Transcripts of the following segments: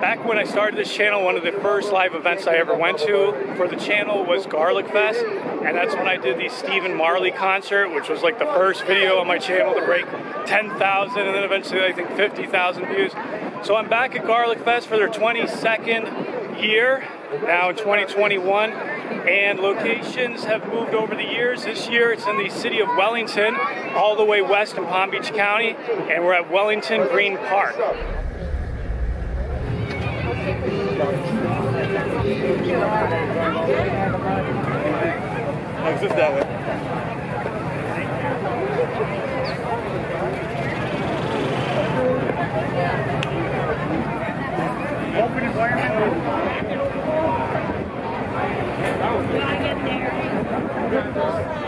back when I started this channel, one of the first live events I ever went to for the channel was Garlic Fest, and that's when I did the Stephen Marley concert, which was like the first video on my channel to break 10,000 and then eventually I think 50,000 views. So I'm back at Garlic Fest for their 22nd year, now in 2021, and locations have moved over the years. This year it's in the city of Wellington, all the way west in Palm Beach County, and we're at Wellington Green Park. Exist that way. Open environment. Seventy-two dollars.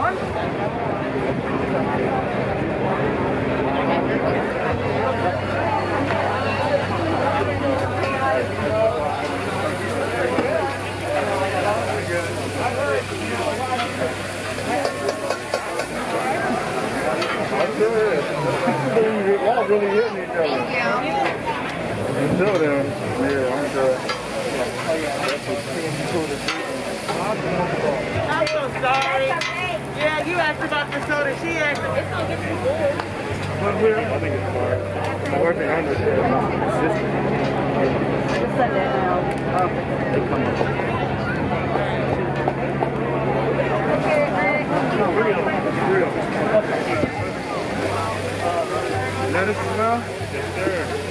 Each other. You know them. Yeah, I'm sure. I'm so sorry. Yeah, you asked about the soda. She asked. It's gonna get good. But we're, I think it's smart. I'm working on this. Lettuce as well? Yes, sir.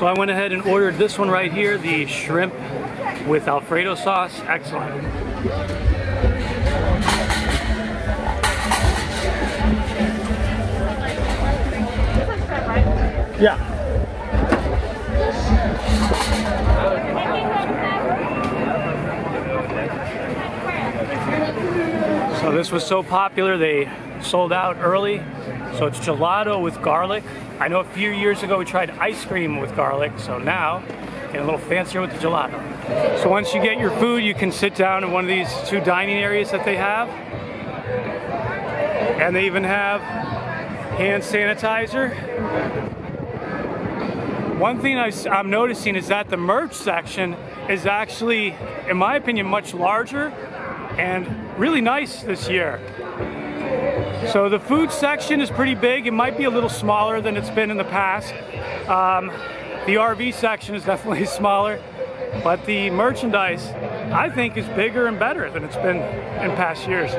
So I went ahead and ordered this one right here, the shrimp with Alfredo sauce. Excellent. Yeah. So this was so popular, they sold out early. So it's gelato with garlic. I know a few years ago we tried ice cream with garlic, so now getting a little fancier with the gelato. So once you get your food, you can sit down in one of these two dining areas that they have. And they even have hand sanitizer. One thing I, am noticing is that the merch section is actually, in my opinion, much larger and really nice this year. So the food section is pretty big. It might be a little smaller than it's been in the past. Um, the RV section is definitely smaller, but the merchandise I think is bigger and better than it's been in past years.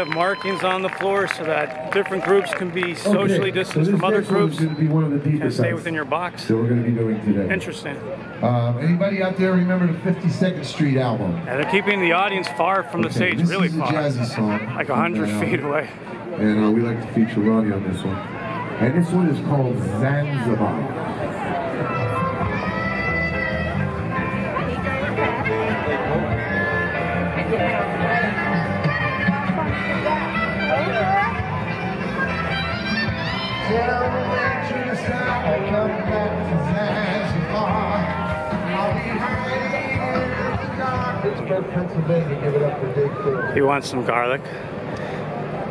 Have markings on the floor so that different groups can be socially Okay, distanced so from other groups going to be one of the deeper and stay cuts within your box. that we're going to be doing today. Interesting. Um, anybody out there remember the 52nd Street album? And they're keeping the audience far from the stage, this really is a far. jazzy song. Like hundred Yeah. feet away. And uh, we like to feature Ronnie on this one. And this one is called Zanzibar. Pittsburgh, Pennsylvania. Give it up for Dave. He wants some garlic.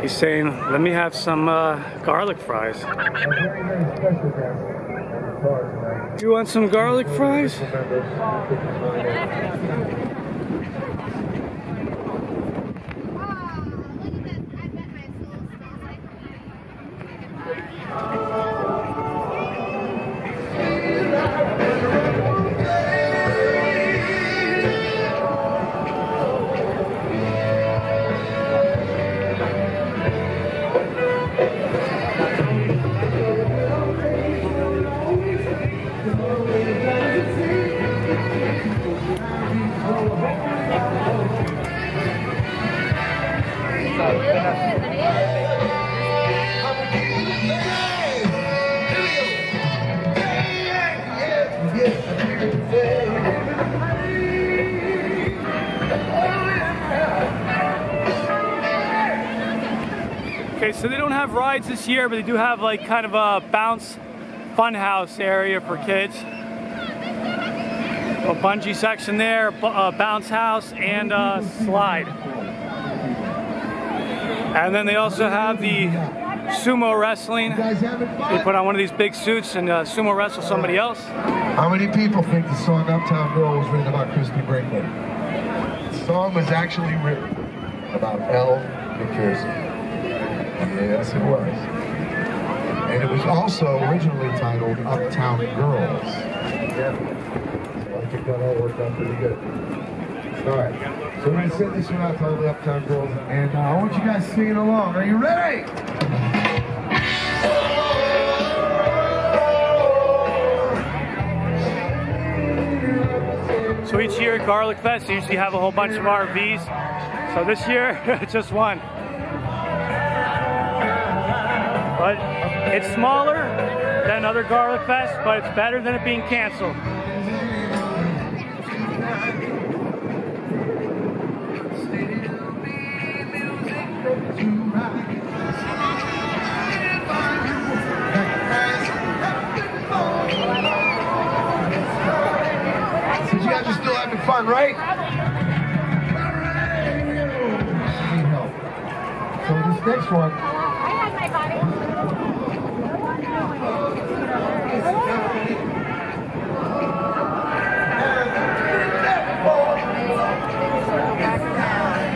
He's saying, let me have some uh, garlic fries. Very, very special guest on the car tonight. You want some garlic fries? Okay, so they don't have rides this year, but they do have like kind of a bounce fun house area for kids. A bungee section there, a bounce house, and a slide. And then they also have the sumo wrestling. They put on one of these big suits and uh, sumo wrestle somebody else. How many people think the song Uptown Girl was written about Christie Brinkley? The song was actually written about Elle Macpherson. Yes, it was. And it was also originally titled Uptown Girls. Yeah. So I think that all worked out pretty good. All right. So we're going to send this one out to all the Uptown Girls. And uh, I want you guys singing along. Are you ready? So each year at Garlic Fest, they usually have a whole bunch of RVs. So this year, just one. But it's smaller than other Garlic Fest, but it's better than it being canceled. You guys are still having fun, right? Need help. So this next one, I had my body.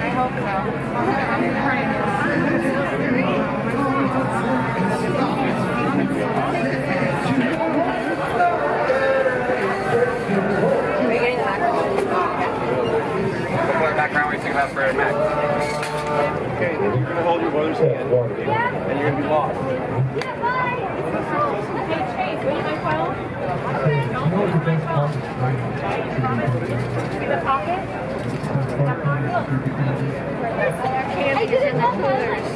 I hope so. you have for Mac. Okay, then you're gonna hold your brother's hand, and you're gonna be lost. Hey, Chase, will you my phone? See the pocket? Candies in the coolers.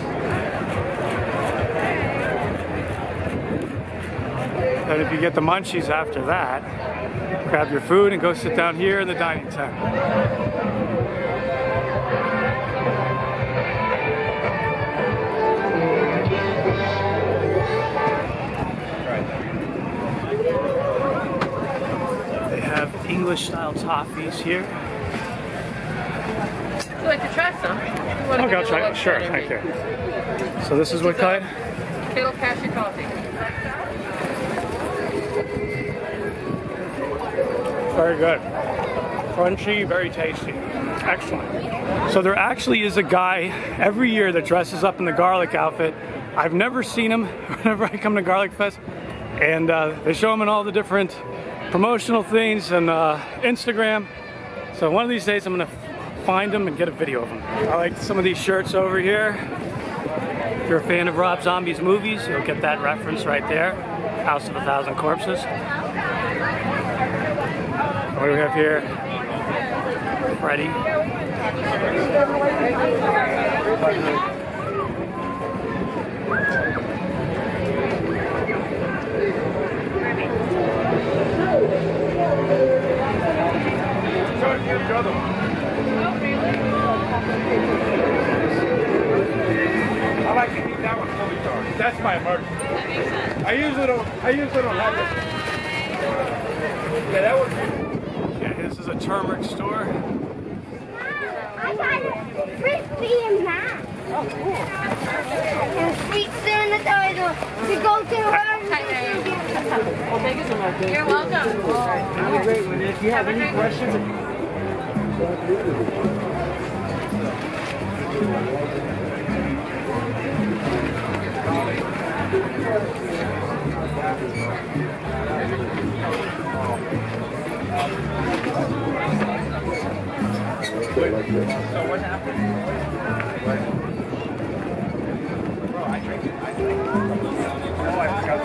And if you get the munchies after that, grab your food and go sit down here in the dining tent. English style toffees here. Would you like to try some? You Okay, I'll try a it. look Sure, thank you. So this is what kind? Kettle cashew coffee. Very good. Crunchy, very tasty. Excellent. So there actually is a guy every year that dresses up in the garlic outfit. I've never seen him whenever I come to Garlic Fest. And uh, they show him in all the different promotional things and uh, Instagram. So one of these days I'm gonna find them and get a video of them. I like some of these shirts over here. If you're a fan of Rob Zombie's movies, you'll get that reference right there. House of a Thousand Corpses. What do we have here? Freddy. That's my emergency. I usually don't. I usually don't have this. Yeah, that was. Yeah, this is a turmeric store. I got frisbee in that. Oh, cool. And sweets there in the title. To go to her. Oh, You're welcome. Great, and if you have any questions, I drank it. I drank it. Oh, I forgot.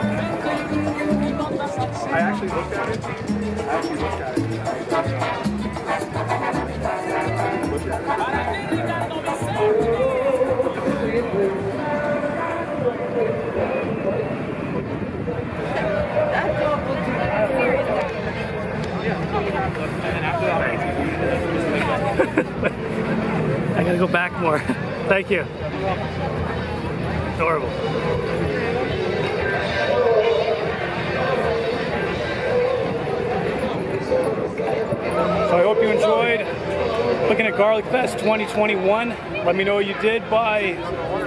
I actually looked at it. I actually looked at it. I gotta go back more. Thank you. Adorable. So I hope you enjoyed looking at Garlic Fest 2021. Let me know what you did by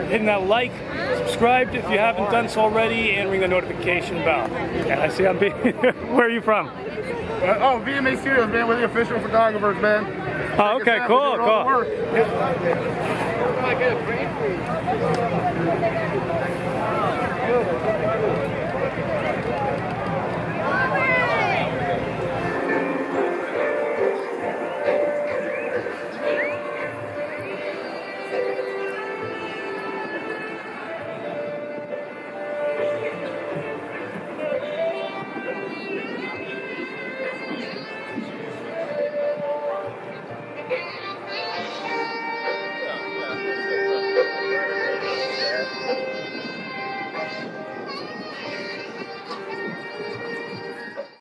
hitting that like, subscribe if you haven't done so already, and ring the notification bell. And I see I'm being. Where are you from? Uh, oh, VMA Studios, man. We're the official photographers, man. Oh, okay, Check us out. cool, We're doing all the cool.